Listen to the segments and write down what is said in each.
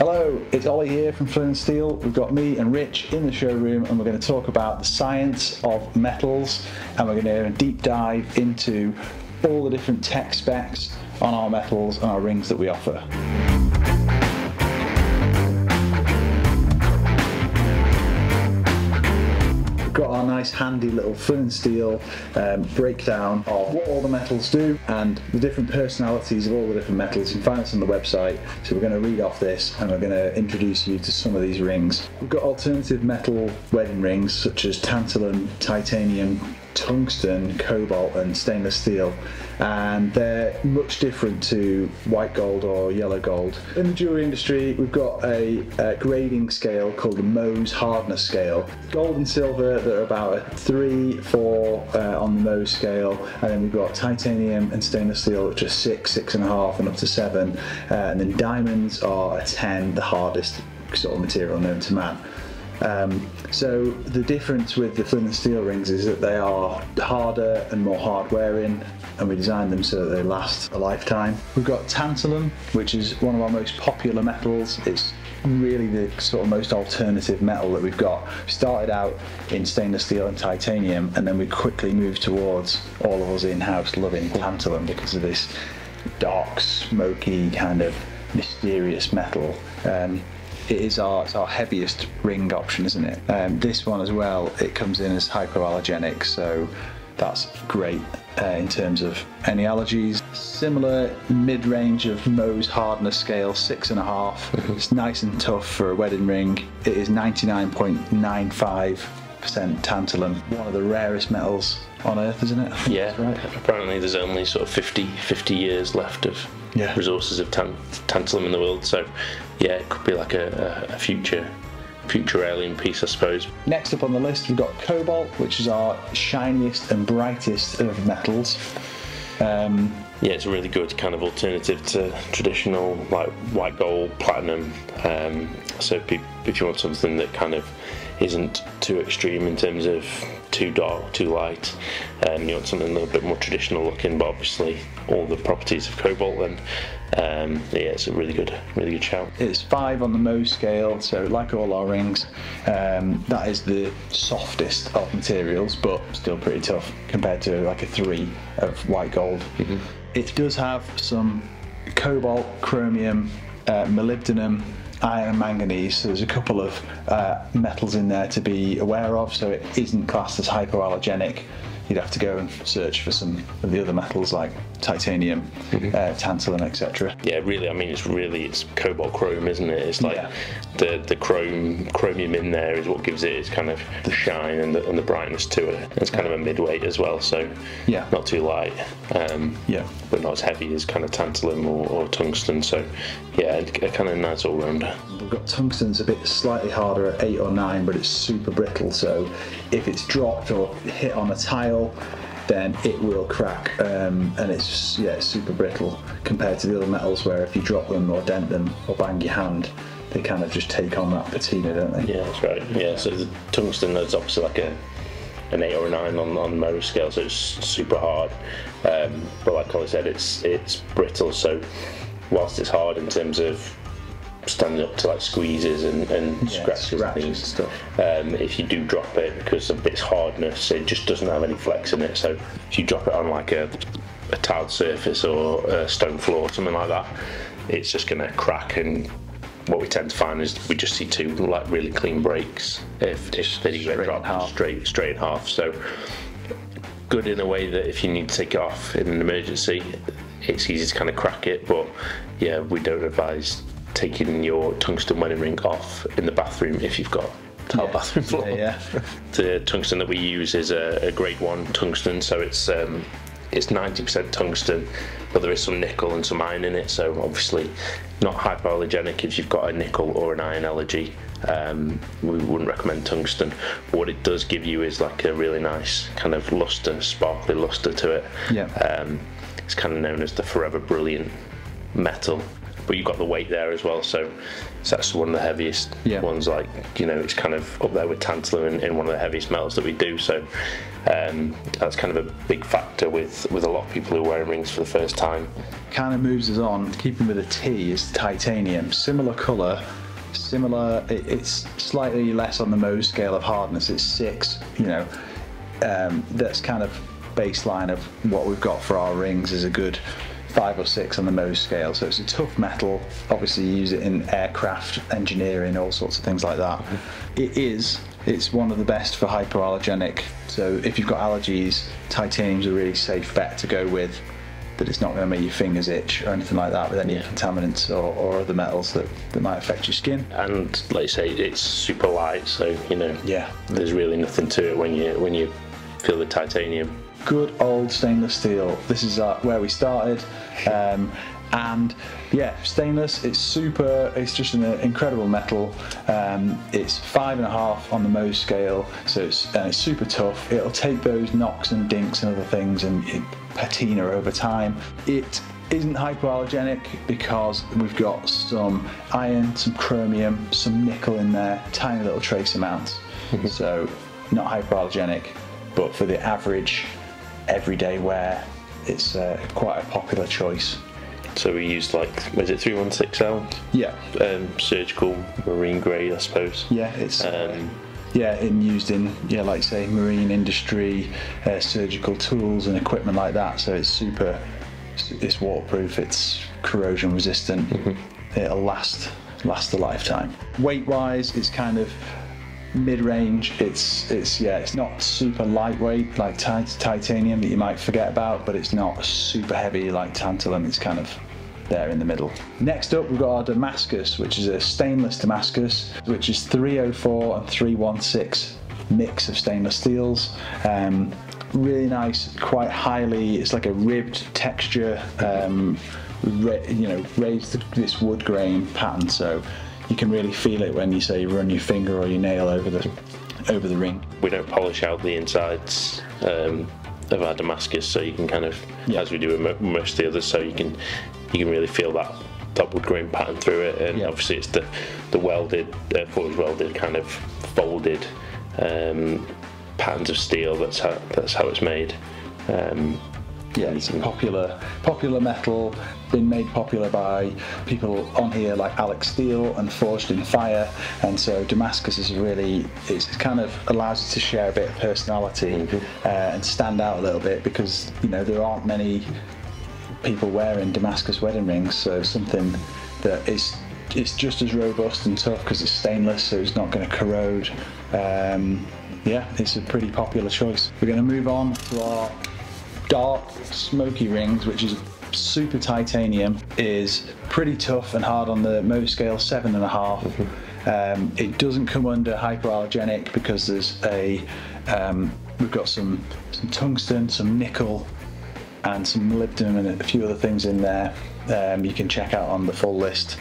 Hello, it's Ollie here from Flinn and Steel. We've got me and Rich in the showroom, and we're going to talk about the science of metals, and we're going to deep dive into all the different tech specs on our metals and our rings that we offer. We've got our nice handy little Flinn and Steel um, breakdown of what all the metals do and the different personalities of all the different metals. You can find us on the website. So we're going to read off this and we're going to introduce you to some of these rings. We've got alternative metal wedding rings such as tantalum, titanium, tungsten, cobalt, and stainless steel, and they're much different to white gold or yellow gold. In the jewelry industry, we've got a, a grading scale called the Mohs hardness scale. Gold and silver are about a three, four uh, on the Mohs scale, and then we've got titanium and stainless steel, which are six, six and a half, and up to seven, uh, and then diamonds are a ten, the hardest sort of material known to man. Um, so the difference with the Flinn and Steel rings is that they are harder and more hard wearing and we designed them so that they last a lifetime. We've got tantalum, which is one of our most popular metals. It's really the sort of most alternative metal that we've got. We started out in stainless steel and titanium and then we quickly moved towards all of us in-house loving tantalum because of this dark, smoky kind of mysterious metal. Um, it is our, it's our heaviest ring option, isn't it? Um, this one as well, it comes in as hypoallergenic, so that's great uh, in terms of any allergies. Similar mid-range of Mohs hardness scale, six and a half. It's nice and tough for a wedding ring. It is 99.95% tantalum, one of the rarest metals on earth, isn't it? Yeah, right. apparently there's only sort of 50, 50 years left of yeah. resources of tan- tantalum in the world. So, yeah, it could be like a, a, future future alien piece, I suppose. Next up on the list, we've got cobalt, which is our shiniest and brightest of metals. Um, yeah, it's a really good kind of alternative to traditional like white gold, platinum. Um, so if, if you want something that kind of isn't too extreme in terms of too dark, too light, and um, you want something a little bit more traditional looking, but obviously all the properties of cobalt, then um, yeah, it's a really good, really good shout. It's five on the Mohs scale, so like all our rings, um, that is the softest of materials, but still pretty tough compared to like a three of white gold. Mm-hmm. It does have some cobalt, chromium, uh, molybdenum, iron and manganese. So there's a couple of uh, metals in there to be aware of. So it isn't classed as hypoallergenic you'd have to go and search for some of the other metals like titanium, mm-hmm. uh, tantalum, etc. Yeah, really. I mean, it's really it's cobalt chrome, isn't it? It's like yeah. the the chrome chromium in there is what gives it its kind of the shine and the, and the brightness to it. It's kind of a midweight as well, so yeah, not too light. Um, yeah, but not as heavy as kind of tantalum or, or tungsten. So yeah, a kind of nice all rounder. We've got tungsten's a bit slightly harder at eight or nine, but it's super brittle. So if it's dropped or hit on a tile then it will crack um, and it's yeah it's super brittle compared to the other metals where if you drop them or dent them or bang your hand they kind of just take on that patina don't they? Yeah that's right. Yeah so the tungsten is obviously like a an eight or a nine on, on Mohs scale so it's super hard. Um, but like Colin said it's it's brittle so whilst it's hard in terms of standing up to like squeezes and, and yeah, scratches, and things. stuff. Um, if you do drop it because of its hardness, it just doesn't have any flex in it. So if you drop it on like a, a tiled surface or a stone floor, or something like that, it's just going to crack. And what we tend to find is we just see two like really clean breaks if, if they get dropped straight straight in half. So good in a way that if you need to take it off in an emergency, it's easy to kind of crack it. But yeah, we don't advise taking your tungsten wedding ring off in the bathroom if you've got tile yeah. bathroom floor. Yeah, yeah. the tungsten that we use is a, a grade one tungsten, so it's um, it's 90% tungsten, but there is some nickel and some iron in it. So obviously, not hypoallergenic if you've got a nickel or an iron allergy. Um, we wouldn't recommend tungsten. But what it does give you is like a really nice kind of luster, sparkly luster to it. Yeah. Um, it's kind of known as the forever brilliant metal but you've got the weight there as well. So, so that's one of the heaviest yeah. ones. Like you know, it's kind of up there with tantalum in, in, one of the heaviest metals that we do. So Um, that's kind of a big factor with, with a lot of people who are wearing rings for the first time. Kind of moves us on, keeping with a T, is titanium. Similar colour, similar, it's slightly less on the Mohs scale of hardness, it's six, you know, um, that's kind of baseline of what we've got for our rings is a good five or six on the Mohs scale. So it's a tough metal. Obviously, you use it in aircraft engineering, all sorts of things like that. Mm-hmm. It is. It's one of the best for hypoallergenic. So if you've got allergies, titanium's a really safe bet to go with. That it's not going to make your fingers itch or anything like that with any Yeah. contaminants or, or other metals that, that might affect your skin. And like you say, it's super light, so you know Yeah. there's really nothing to it when you when you feel the titanium. Good old stainless steel. This is uh, where we started, um, and yeah, stainless. It's super. It's just an incredible metal. Um, it's five and a half on the Mohs scale, so it's and it's super tough. It'll take those knocks and dinks and other things and it, patina over time. It isn't hypoallergenic because we've got some iron, some chromium, some nickel in there, tiny little trace amounts. so not hypoallergenic, but for the average everyday wear, it's uh, quite a popular choice. So we used like was it 316L Yeah, um, surgical marine grade, I suppose. yeah, it's Um, yeah, in used in yeah, like say marine industry, uh, surgical tools and equipment like that. So it's super. It's waterproof. It's corrosion resistant. It'll last last a lifetime. Weight wise, it's kind of mid-range. It's it's yeah, it's not super lightweight like tit- titanium that you might forget about, but it's not super heavy like tantalum. It's kind of there in the middle. Next up, we've got our Damascus, which is a stainless Damascus, which is 304 and 316 mix of stainless steels. Um, really nice, quite highly. It's like a ribbed texture. Um, you know, raised this wood grain pattern, so you can really feel it when you say you run your finger or your nail over the over the ring. we don't polish out the insides um, of our Damascus, so you can kind of, Yeah. as we do with most of the others, so you can you can really feel that that wood grain pattern through it, and Yeah. obviously it's the the welded, uh, forged welded kind of folded um, patterns of steel. That's how that's how it's made. Um, Yeah, it's a popular popular metal, been made popular by people on here like Alec Steele and Forged in Fire, and so Damascus is really it's kind of allows you to share a bit of personality uh, and stand out a little bit because you know there aren't many people wearing Damascus wedding rings, so something that is it's just as robust and tough because it's stainless, so it's not going to corrode. Um, yeah, it's a pretty popular choice. We're going to move on to our dark smoky rings, which is super titanium, is pretty tough and hard on the Mohs scale, seven and a half. Um, it doesn't come under hyperallergenic because there's a um, we've got some some tungsten, some nickel, and some molybdenum and a few other things in there. Um, you can check out on the full list.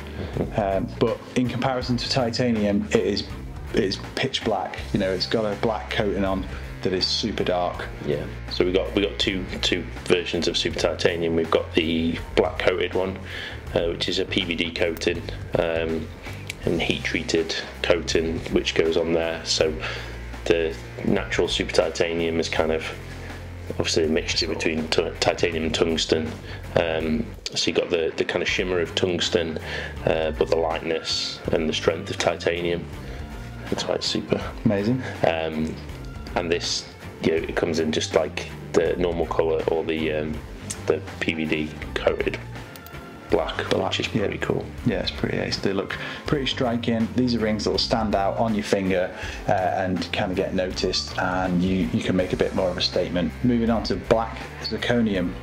Um, but in comparison to titanium, it is it is pitch black. You know, it's got a black coating on that is super dark. Yeah. So we got we got two two versions of super titanium. We've got the black coated one, uh, which is a PVD coating um, and heat treated coating, which goes on there. So the natural super titanium is kind of obviously a mixture between t- titanium and tungsten. Um, so you got the the kind of shimmer of tungsten, uh, but the lightness and the strength of titanium. That's why it's super. Amazing. Um, and this, you know, it comes in just like the normal colour or the um, the PVD coated black, Black, which is yeah. pretty cool. Yeah, it's pretty ace. They look pretty striking. These are rings that will stand out on your finger uh, and kind of get noticed, and you, you can make a bit more of a statement. Moving on to black zirconium.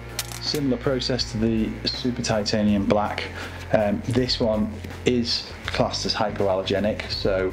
Similar process to the super titanium black. Um, this one is classed as hypoallergenic, so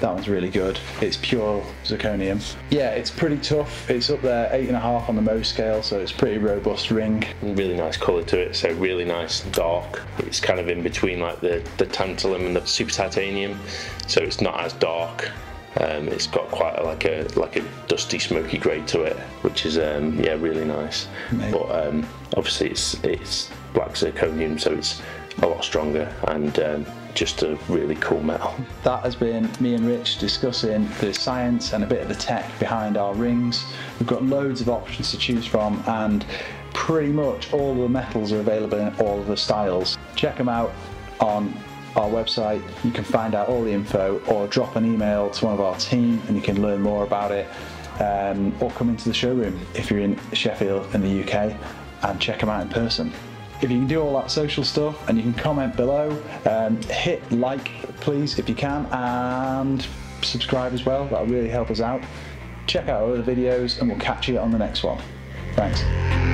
that one's really good. It's pure zirconium. Yeah, it's pretty tough. It's up there, eight and a half on the Mohs scale, so it's pretty robust ring. Really nice colour to it, so really nice dark. It's kind of in between like the, the tantalum and the super titanium, so it's not as dark. Um, it's got quite a, like a like a dusty, smoky grey to it, which is um, yeah really nice. Amazing. But um, obviously it's it's black zirconium, so it's a lot stronger and um, just a really cool metal. That has been me and Rich discussing the science and a bit of the tech behind our rings. We've got loads of options to choose from and pretty much all the metals are available in all of the styles. Check them out on our website. You can find out all the info or drop an email to one of our team and you can learn more about it. Um, or come into the showroom if you're in Sheffield in the UK and check them out in person. If you can do all that social stuff and you can comment below, um, hit like please if you can and subscribe as well. That'll really help us out. Check out other videos and we'll catch you on the next one. Thanks.